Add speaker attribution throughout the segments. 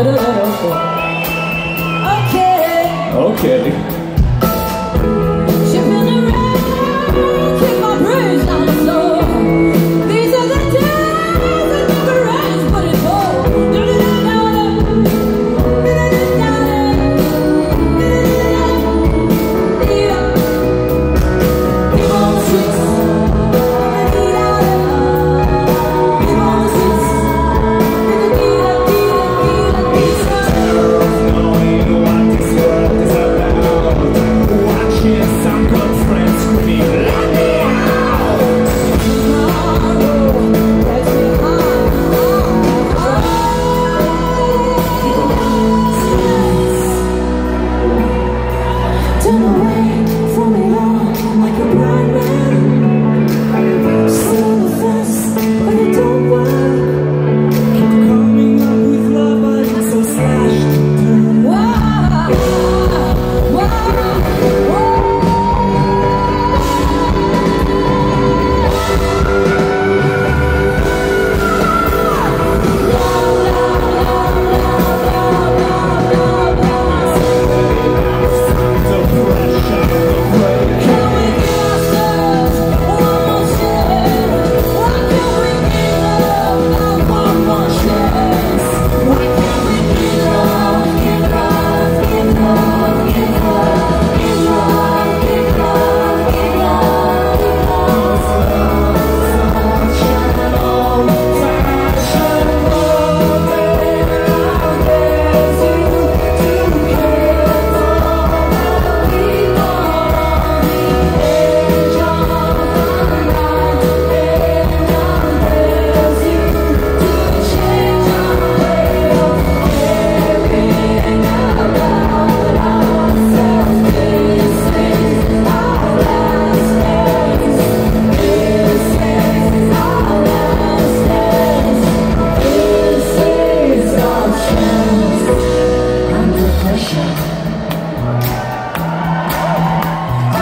Speaker 1: Okay. Okay.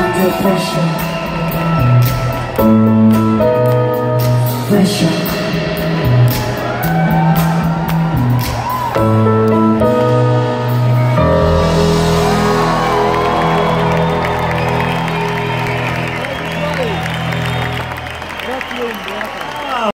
Speaker 1: Under pressure. Pressure.